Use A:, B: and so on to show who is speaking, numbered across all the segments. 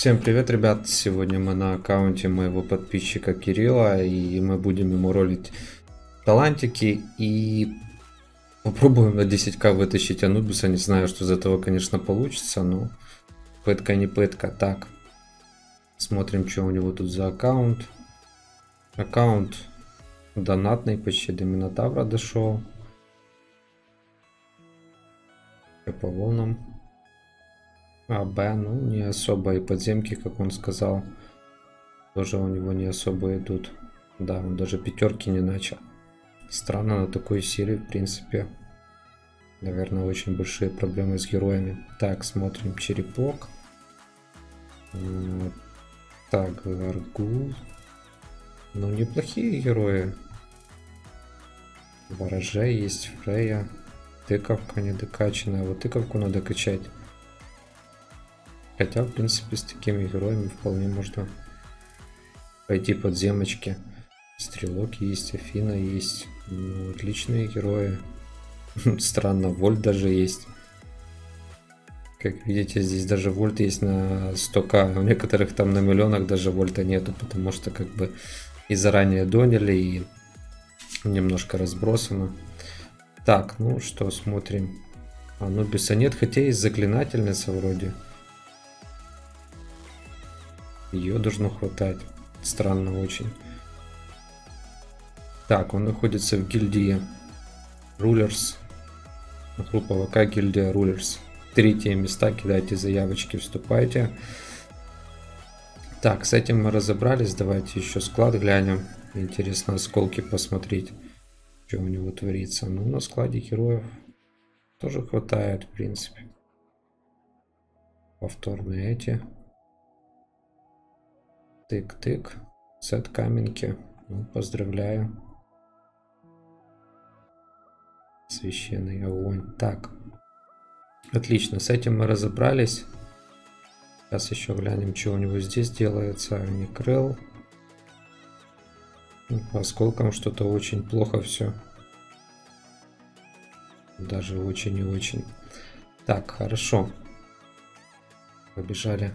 A: Всем привет, ребят! Сегодня мы на аккаунте моего подписчика Кирилла, и мы будем ему ролить талантики, и попробуем на 10к вытащить Анубиса. Не знаю, что из этого, конечно, получится, но пытка не пытка. Так, смотрим, что у него тут за аккаунт. Аккаунт донатный, почти до Минотавра дошел. По волнам. А, Б, ну, не особо. И подземки, как он сказал, тоже у него не особо идут. Да, он даже пятерки не начал. Странно на такой серии, в принципе. Наверное, очень большие проблемы с героями. Так, смотрим черепок. Так, Аргул. Ну, неплохие герои. Вороже есть, Фрея. Тыковка не докачанная. Вот тыковку надо качать. Хотя, в принципе, с такими героями вполне можно пойти подземочки. Стрелок есть, Афина есть. Ну, отличные герои. Странно, Вольт даже есть. Как видите, здесь даже вольт есть на 100к. У некоторых там на миллионах даже вольта нету, потому что как бы и заранее доняли, и немножко разбросано. Так, ну что, смотрим. Анубиса нет, хотя есть заклинательница вроде. Ее должно хватать. Странно очень. Так, он находится в гильдии Rulers. Группа ВК гильдия Rulers. Третье места, кидайте заявочки, вступайте. Так, с этим мы разобрались. Давайте еще склад глянем. Интересно осколки посмотреть, что у него творится. Ну, на складе героев тоже хватает, в принципе. Повторные эти. Тык-тык. Сет каменки. Ну, поздравляю. Священный огонь. Так. Отлично, с этим мы разобрались. Сейчас еще глянем, что у него здесь делается. Не крыл. По осколкам что-то очень плохо все. Даже очень и очень. Так, хорошо. Побежали.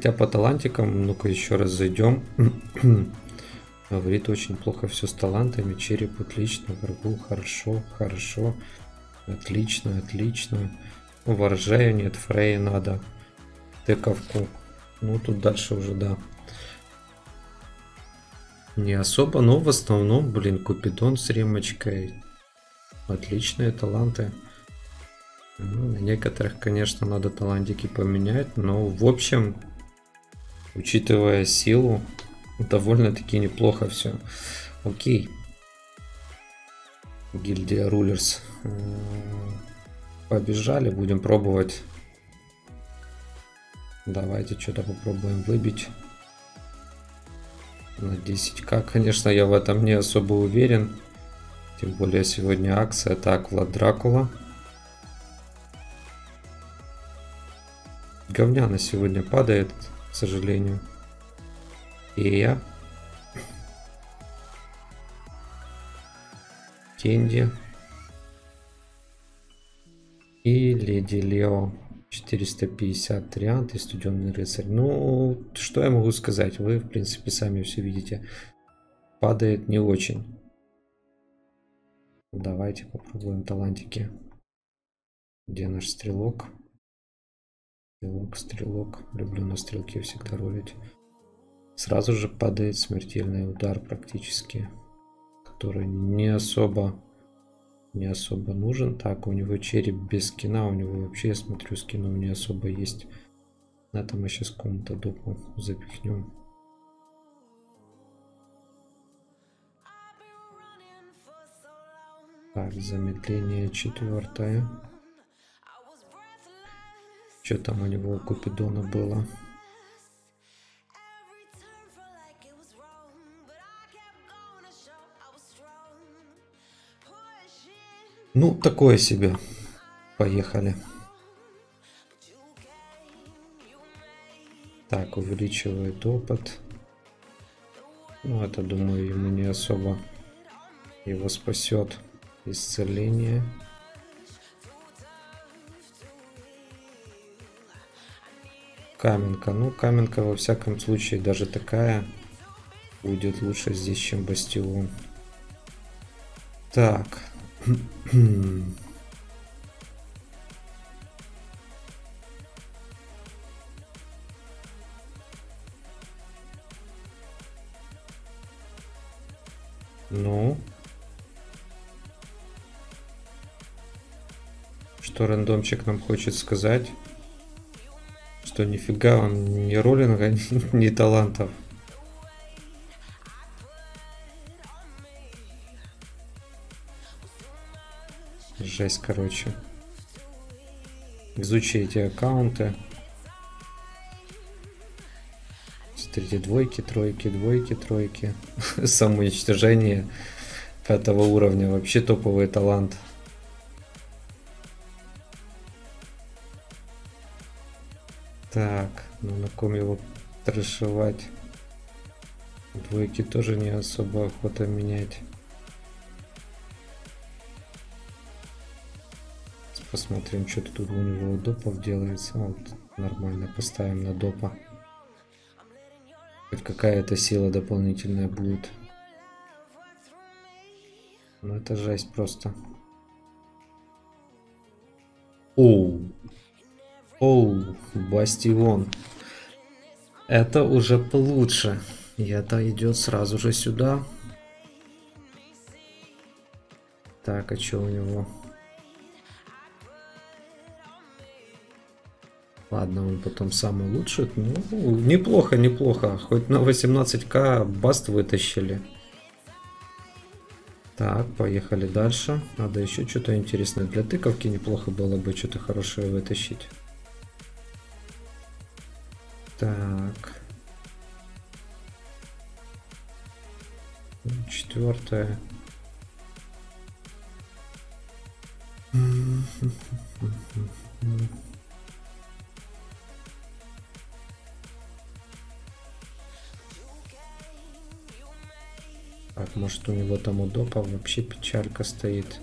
A: Хотя по талантикам, ну-ка еще раз зайдем. Говорит, очень плохо все с талантами. Череп отлично, врагу хорошо, хорошо. Отлично, отлично. Ну, воржею нет, Фрей надо. Тыковку. Ну, тут дальше уже, да. Не особо, но в основном, блин, Купидон с ремочкой. Отличные таланты. Ну, на некоторых, конечно, надо талантики поменять, но в общем, Учитывая силу, довольно-таки неплохо все. Окей. Гильдия Рулерс. Побежали, будем пробовать. Давайте что-то попробуем выбить. На 10к, конечно, я в этом не особо уверен. Тем более сегодня акция. Так, Влад Дракула. Говняно сегодня падает к сожалению. И я. Кенди. И Леди Лео. 450 триант и студенный рыцарь. Ну, что я могу сказать? Вы, в принципе, сами все видите. Падает не очень. Давайте попробуем талантики. Где наш стрелок? Стрелок, стрелок. Люблю на стрелке всегда ролить. Сразу же падает смертельный удар практически. Который не особо не особо нужен. Так, у него череп без скина. У него вообще, я смотрю, скинов не особо есть. На это мы сейчас кому-то дупу запихнем. Так, замедление четвертое. Что там у него у Купидона было? Ну, такое себе. Поехали. Так, увеличивает опыт. Ну, это, думаю, ему не особо его спасет. Исцеление. Каменка. Ну, Каменка во всяком случае даже такая будет лучше здесь, чем Бастион. Так. Ну. Что рандомчик нам хочет сказать? Что нифига он ни роллинга, ни талантов. Жесть, короче. Изучи эти аккаунты. Смотрите, двойки, тройки, двойки, тройки. Самоуничтожение пятого уровня. Вообще топовый талант. Ну на ком его трешевать? Двойки тоже не особо охота менять. Посмотрим, что тут у него допов делается. Вот, нормально поставим на допа. Хоть какая-то сила дополнительная будет. Ну это жесть просто. Оу. Оу, бастион. Это уже получше. И это идет сразу же сюда. Так, а что у него? Ладно, он потом сам улучшит. Ну, неплохо, неплохо. Хоть на 18к баст вытащили. Так, поехали дальше. Надо еще что-то интересное. Для тыковки неплохо было бы что-то хорошее вытащить. Так. Четвертое. Так, может у него там у допа вообще печалька стоит.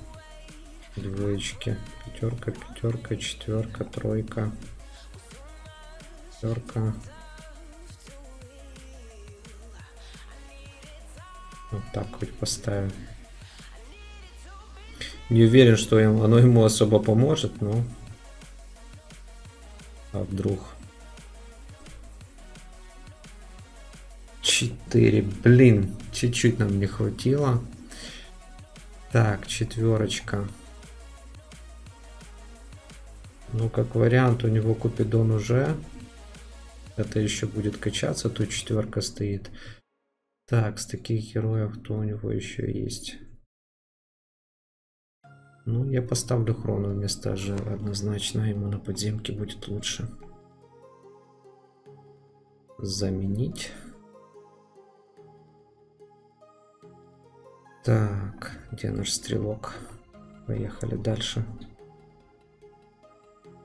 A: Двоечки. Пятерка, пятерка, четверка, тройка. Пятерка. Вот так хоть поставим. Не уверен, что оно ему особо поможет, но... А вдруг... 4. Блин, чуть-чуть нам не хватило. Так, четверочка. Ну, как вариант, у него Купидон уже. Это еще будет качаться, тут четверка стоит. Так, с таких героев, кто у него еще есть? Ну, я поставлю хрону вместо же однозначно. Ему на подземке будет лучше. Заменить. Так, где наш стрелок? Поехали дальше.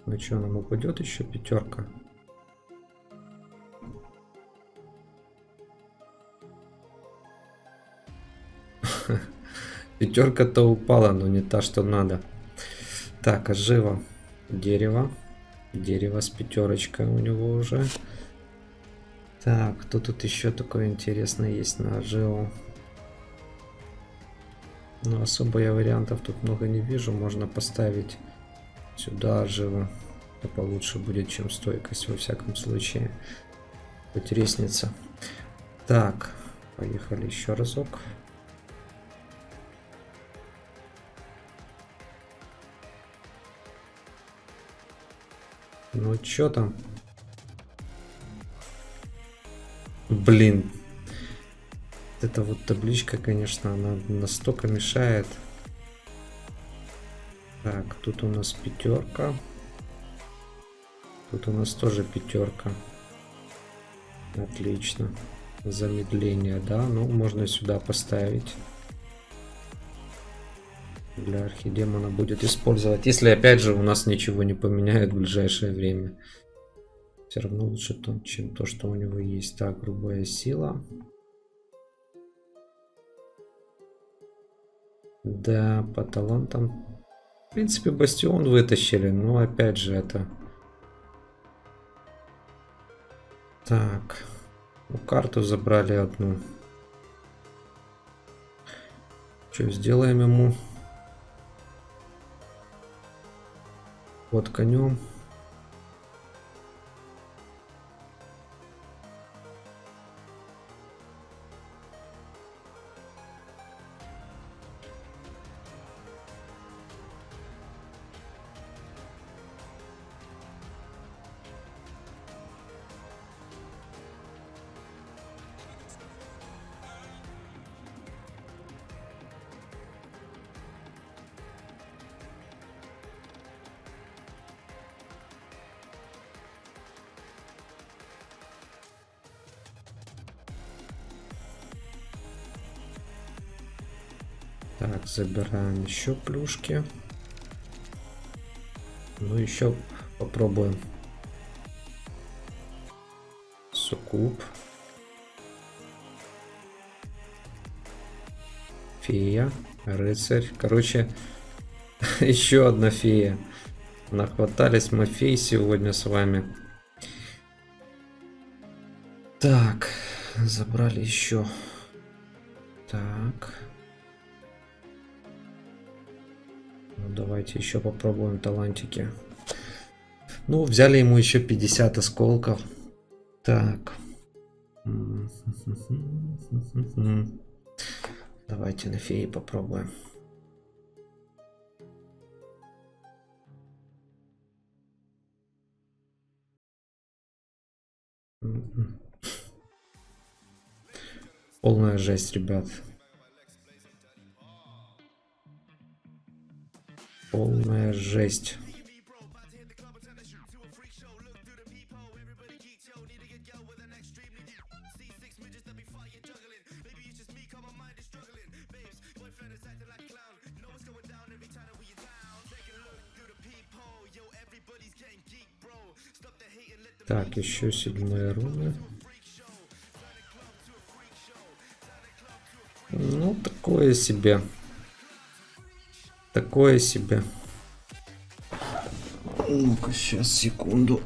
A: Ну что, нам упадет еще пятерка? Пятерка-то упала, но не та, что надо. Так, а живо. Дерево. Дерево с пятерочкой у него уже. Так, кто тут еще такое интересное есть на Ажио? Но ну, особо я вариантов тут много не вижу. Можно поставить сюда живо. Это получше будет, чем стойкость во всяком случае. Хоть ресница. Так, поехали еще разок. Ну чё там? Блин, эта вот табличка, конечно, она настолько мешает. Так, тут у нас пятерка. Тут у нас тоже пятерка. Отлично. Замедление, да. Ну, можно сюда поставить. Для архидемона будет использовать. Если, опять же, у нас ничего не поменяет в ближайшее время. Все равно лучше то, чем то, что у него есть. Так, грубая сила. Да, по талантам. В принципе, бастион вытащили, но опять же это... Так. Ну, карту забрали одну. Что, сделаем ему? Вот конем. Так, забираем еще плюшки. Ну, еще попробуем. Суккуб. Фея. Рыцарь. Короче, еще одна фея. Нахватались мы фей сегодня с вами. Так, забрали еще. Так. Давайте еще попробуем талантики. Ну, взяли ему еще 50 осколков. Так. Давайте на феи попробуем. Полная жесть, ребят. Полная жесть. Так, еще седьмая руна. Ну, такое себе. Такое себе. Ну-ка, сейчас, секунду.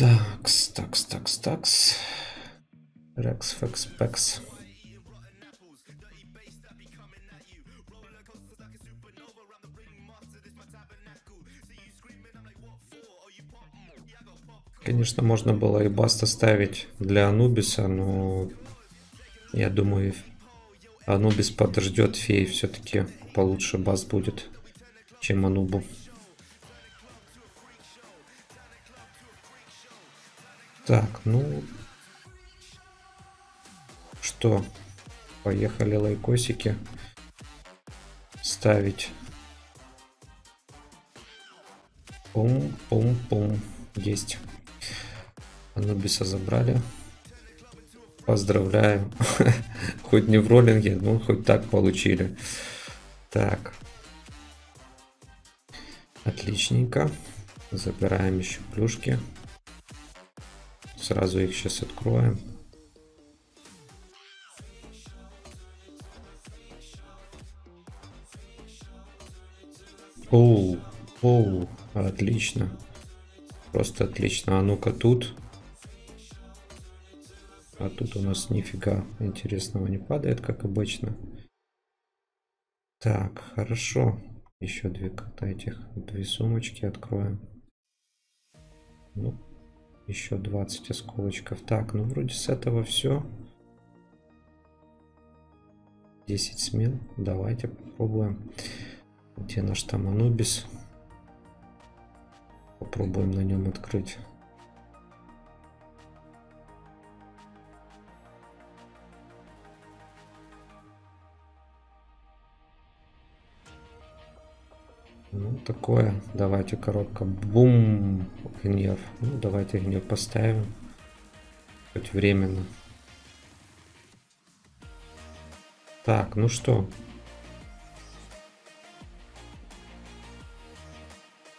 A: Такс, такс, такс, такс. Рекс, фекс, пекс. Конечно, можно было и баста ставить для Анубиса, но я думаю, Анубис подождет фей, все-таки получше баст будет, чем Анубу. Так, ну... Что? Поехали лайкосики ставить. Пум-пум-пум. Есть. Анубиса забрали. Поздравляю. хоть не в роллинге, но хоть так получили. Так. Отличненько. Забираем еще плюшки. Сразу их сейчас откроем. Оу, оу, отлично. Просто отлично. А ну-ка тут. А тут у нас нифига интересного не падает, как обычно. Так, хорошо. Еще две как-то этих, две сумочки откроем. Ну, еще 20 осколочков. Так, ну вроде с этого все. 10 смен. Давайте попробуем. Где наш там Анубис? Попробуем на нем открыть. Ну, такое. Давайте коробка. Бум! Гнев. Ну, давайте гнев поставим. Хоть временно. Так, ну что?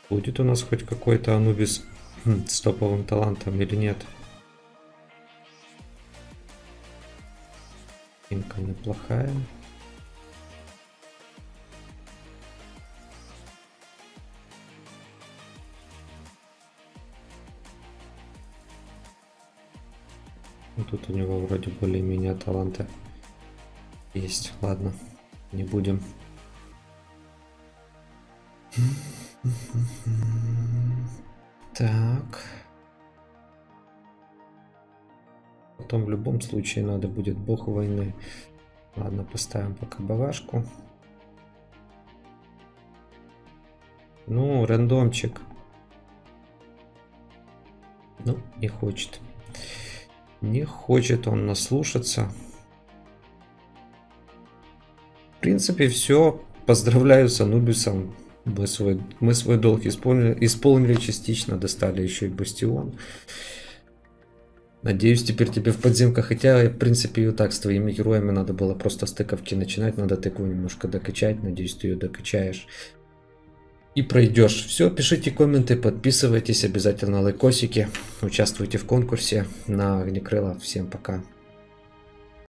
A: Будет у нас хоть какой-то Анубис с топовым талантом или нет? Инка неплохая. Ну, тут у него вроде более-менее таланты есть. Ладно, не будем. Так. Потом в любом случае надо будет бог войны. Ладно, поставим пока бавашку. Ну, рандомчик. Ну, не хочет. Не хочет он наслушаться. В принципе, все. Поздравляю с Анубисом. Мы свой, мы свой долг исполнили, исполнили частично, достали еще и бастион. Надеюсь, теперь тебе в подземках, хотя, в принципе, и так с твоими героями надо было просто стыковки начинать, надо тыкву немножко докачать, надеюсь, ты ее докачаешь. И пройдешь. Все, пишите комменты, подписывайтесь, обязательно лайкосики, участвуйте в конкурсе на Огнекрыла. Всем пока.